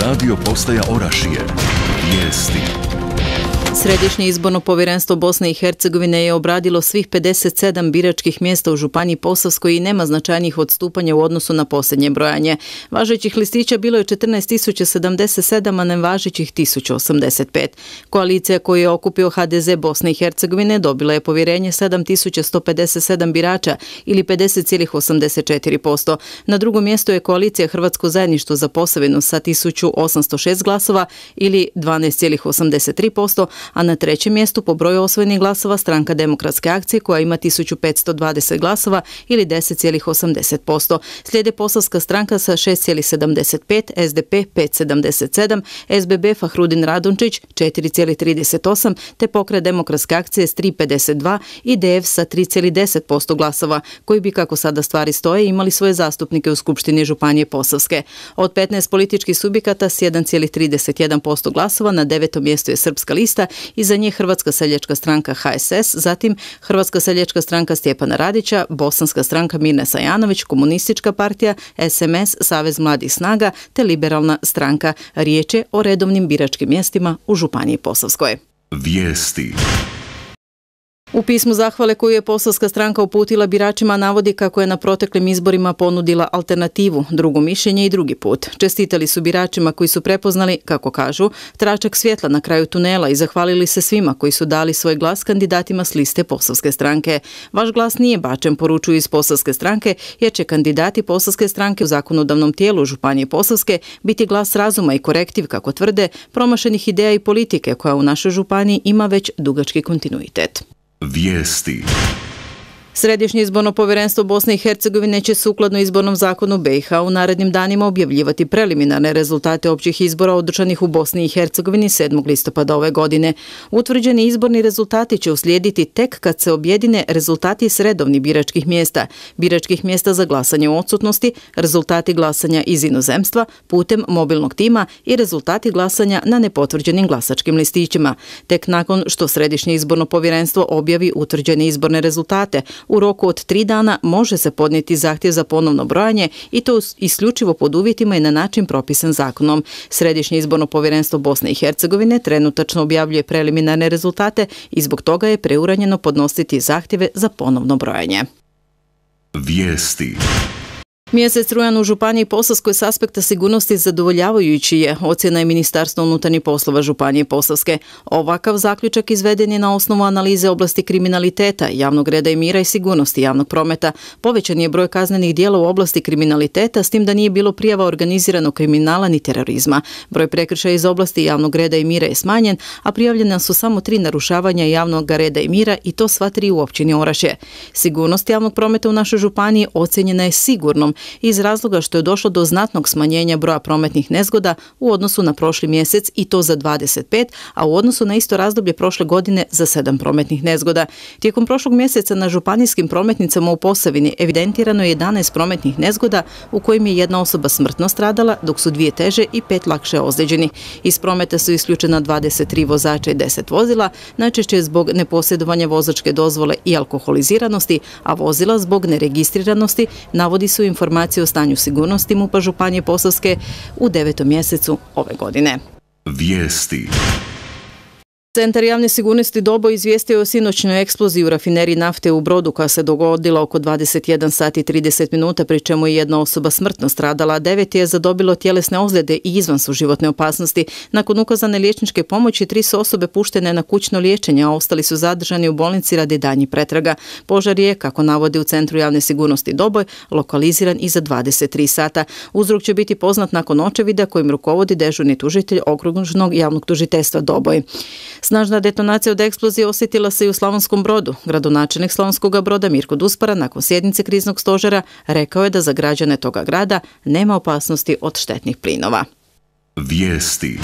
Radio postaja Orašije. Vijesti. Središnje izborno povjerenstvo Bosne i Hercegovine je obradilo svih 57 biračkih mjesta u Županiji Posavskoj i nema značajnih odstupanja u odnosu na posljednje brojanje. Važećih listića bilo je 14.077, a nevažećih 1085. Koalicija koju je okupio HDZ Bosne i Hercegovine dobila je povjerenje 7.157 birača ili 50,84%. Na drugom mjestu je koalicija Hrvatsko zajedništvo za Posavinu sa 1806 glasova ili 12,83%, a na trećem mjestu po broju osvojenih glasova stranka Demokratske akcije koja ima 1520 glasova ili 10,80%. Slijede Posavska stranka sa 6,75, SDP 5,77, SBB Fahrudin Radončić 4,38 te pokret Demokratske akcije s 3,52 i DF sa 3,10% glasova koji bi kako sada stvari stoje imali svoje zastupnike u Skupštini Županije Posavske. Od 15 političkih subjekata s 1,31% glasova na devetom mjestu je Srpska lista i za nje Hrvatska seljačka stranka HSS, zatim Hrvatska seljačka stranka Stjepana Radića, Bosanska stranka Mirne Sajanović, Komunistička partija, SMS, Savez mladih snaga te Liberalna stranka. Riječ je o redovnim biračkim mjestima u Županiji Posavskoj. Vijesti. U pismu zahvale koju je poslovska stranka uputila biračima navodi kako je na proteklim izborima ponudila alternativu, drugo mišljenje i drugi put. Čestitali su biračima koji su prepoznali, kako kažu, tračak svjetla na kraju tunela i zahvalili se svima koji su dali svoj glas kandidatima s liste poslovske stranke. Vaš glas nije bačen, poručuju iz poslovske stranke, jer će kandidati poslovske stranke u zakonodavnom tijelu Županije Posavske biti glas razuma i korektiv, kako tvrde, promašenih ideja i politike koja u našoj županiji ima već dugački kontinuitet. Vijesti. Središnje izborno povjerenstvo Bosne i Hercegovine će sukladno izbornom zakonu BiH u narednim danima objavljivati preliminarne rezultate općih izbora održanih u Bosni i Hercegovini 7. listopada ove godine. Utvrđeni izborni rezultati će uslijediti tek kad se objedine rezultati sredovnih biračkih mjesta, biračkih mjesta za glasanje u odsutnosti, rezultati glasanja iz inozemstva putem mobilnog tima i rezultati glasanja na nepotvrđenim glasačkim listićima. Tek nakon što Središnje izborno povjerenstvo objavi utvrđene izborne rezultate, u roku od tri dana može se podnijeti zahtjev za ponovno brojanje i to isključivo pod uvjetima i na način propisan zakonom. Središnje izborno povjerenstvo Bosne i Hercegovine trenutačno objavljuje preliminarne rezultate i zbog toga je preuranjeno podnositi zahtjeve za ponovno brojanje. Vijesti. Mjesec rujan u Županiji Posavskoj s aspekta sigurnosti zadovoljavajući je, ocjena je Ministarstvo unutarnjih poslova Županije Posavske. Ovakav zaključak izveden je na osnovu analize oblasti kriminaliteta, javnog reda i mira i sigurnosti javnog prometa. Povećan je broj kaznenih dijela u oblasti kriminaliteta, s tim da nije bilo prijava organiziranog kriminala ni terorizma. Broj prekršaja iz oblasti javnog reda i mira je smanjen, a prijavljena su samo tri narušavanja javnog reda i mira i to sva tri u općini Orašje. Sigurnost javnog prometa u našoj županiji ocjenjena je sigurnom iz razloga što je došlo do znatnog smanjenja broja prometnih nezgoda u odnosu na prošli mjesec i to za 25, a u odnosu na isto razdoblje prošle godine za 7 prometnih nezgoda. Tijekom prošlog mjeseca na županijskim prometnicama u Posavini evidentirano je 11 prometnih nezgoda u kojim je jedna osoba smrtno stradala, dok su dvije teže i pet lakše ozlijeđeni. Iz prometa su isključena 23 vozača i 10 vozila, najčešće zbog neposjedovanja vozačke dozvole i alkoholiziranosti, a vozila zbog neregistriranosti navodi su informacije informacije o stanju sigurnosti MUPA Županije Posavske u devetom mjesecu ove godine. Vijesti. Centar javne sigurnosti Dobo izvijestio o sinoćnoj eksploziji u rafineriji nafte u Brodu koja se dogodila oko 21 sati i 30 minuta, pri čemu je jedna osoba smrtno stradala, a devet je zadobilo tjelesne ozljede i izvan su životne opasnosti. Nakon ukazane liječničke pomoći, tri su osobe puštene na kućno liječenje, a ostali su zadržani u bolnici radi danjih pretraga. Požar je, kako navode u Centru javne sigurnosti Doboj, lokaliziran i za 23 sata. Uzrok će biti poznat nakon očevida kojim rukovodi dežurni tužitelj okružnog javnog tužiteljstva Doboj. Snažna detonacija od eksplozije osjetila se i u Slavonskom brodu. Gradonačelnik Slavonskog broda Mirko Duspara nakon sjednice kriznog stožera rekao je da za građane toga grada nema opasnosti od štetnih plinova. Vijesti.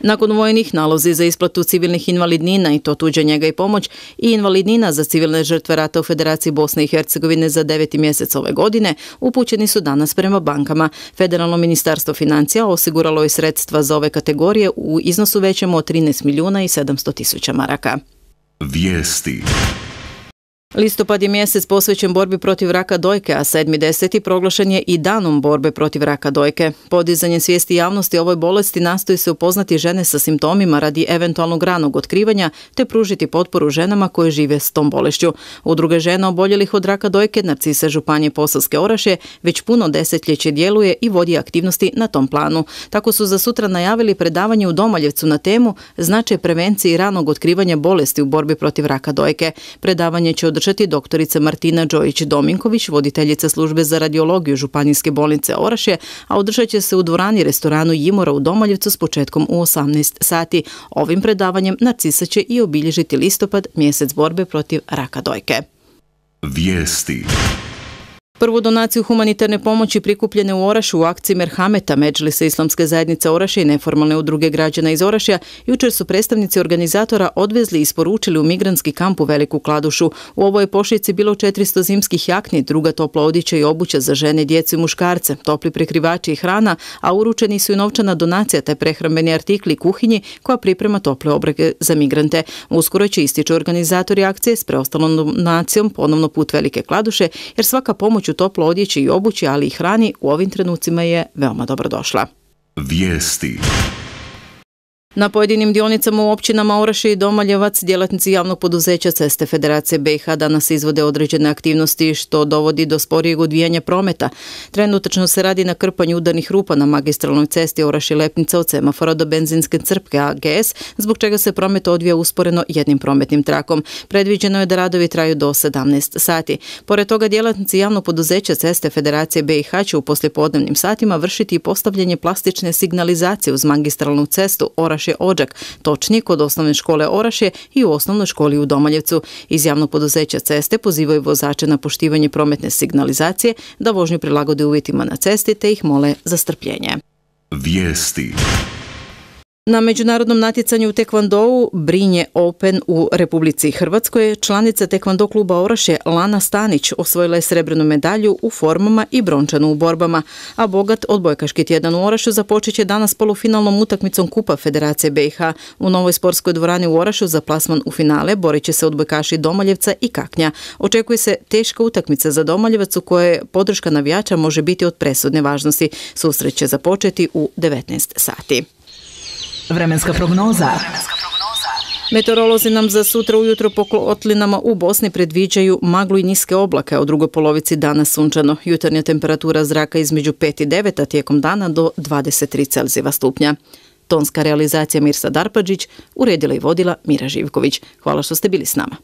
Nakon vojnih nalozi za isplatu civilnih invalidnina i to tuđe njega i pomoć i invalidnina za civilne žrtve rata u Federaciji Bosne i Hercegovine za deveti mjesec ove godine upućeni su danas prema bankama. Federalno ministarstvo financija osiguralo je sredstva za ove kategorije u iznosu većem od 13 milijuna i 700 tisuća maraka. Vijesti. Listopad je mjesec posvećen borbi protiv raka dojke, a 7.10. proglašen je i danom borbe protiv raka dojke. Podizanje svijesti javnosti ovoj bolesti nastoji se upoznati žene sa simptomima radi eventualnog ranog otkrivanja te pružiti potporu ženama koje žive s tom bolešću. Udruge žena oboljelih od raka dojke Narcisa Županije Posavske Oraše već puno desetljeće djeluje i vodi aktivnosti na tom planu. Tako su za sutra najavili predavanje u Domaljevcu na temu značaj prevencije i ranog otkrivanja bolesti u borbi protiv raka dojke. Predavanje će održati doktorica Martina Đojić-Dominković, voditeljica službe za radiologiju Županijske bolnice Orašje, a održat će se u dvorani restoranu Jimora u Domaljevcu s početkom u 18 sati. Ovim predavanjem Narcisa će i obilježiti listopad, mjesec borbe protiv raka dojke. Vijesti. Prvu donaciju humanitarne pomoći prikupljene u Orašu u akciji Merhameta Međlisa Islamske zajednice Oraše i neformalne udruge građana iz Orašja jučer su predstavnici organizatora odvezli i isporučili u migrantski kamp u Veliku Kladušu. U ovoj pošici bilo 400 zimskih jakni, druga topla odjeća i obuća za žene, djecu i muškarce, topli prekrivači i hrana, a uručeni su i novčana donacija te prehrambeni artikli kuhinji koja priprema tople obrege za migrante. Uskoro će ističu organizatori akcije s preostalom donacijom ponovno put Velike Kladuše jer svaka pomoć u toplo odjeći i obući, ali i hrani u ovim trenucima je veoma dobro došla. Vijesti. Na pojedinim dionicama u općinama Oraše i Domaljevac djelatnici javnog poduzeća Ceste Federacije BiH danas izvode određene aktivnosti što dovodi do sporijeg odvijanja prometa. Trenutačno se radi na krpanju udarnih rupa na magistralnoj cesti Oraše Lepnica od semafora do benzinske crpke AGS, zbog čega se promet odvija usporeno jednim prometnim trakom. Predviđeno je da radovi traju do 17 sati. Pored toga djelatnici javnog poduzeća Ceste Federacije BiH će u poslijepodnevnim satima vršiti i postavljanje plastične signalizacije uz magistralnu cestu Oraše Orašje Ođak, točnije kod osnovne škole Orašje i u osnovnoj školi u Domaljevcu. Iz javnog poduzeća ceste pozivaju vozače na poštivanje prometne signalizacije, da vožnju prilagode uvjetima na cesti te ih mole za strpljenje. Vijesti. Na međunarodnom natjecanju u tekvandou Brinje Open u Republici Hrvatskoj članica tekvando kluba Oraše Lana Stanić osvojila je srebrnu medalju u formama i brončanu u borbama, a bogat odbojkaški tjedan u Orašu započet će danas polufinalnom utakmicom Kupa Federacije BiH. U novoj sportskoj dvorani u Orašu za plasman u finale borit će se odbojkaši Domaljevca i Kaknja. Očekuje se teška utakmica za Domaljevac u kojoj podrška navijača može biti od presudne važnosti. Susret će započeti u 19 sati. Vremenska prognoza. Meteorolozi nam za sutra ujutro po kotlinama u Bosni predviđaju maglu i niske oblake, a u drugoj polovici dana sunčano. Jutarnja temperatura zraka između 5 i 9, a tijekom dana do 23 Celzijeva stupnja. Tonska realizacija Mirsa Darpađić uredila i vodila Mira Živković. Hvala što ste bili s nama.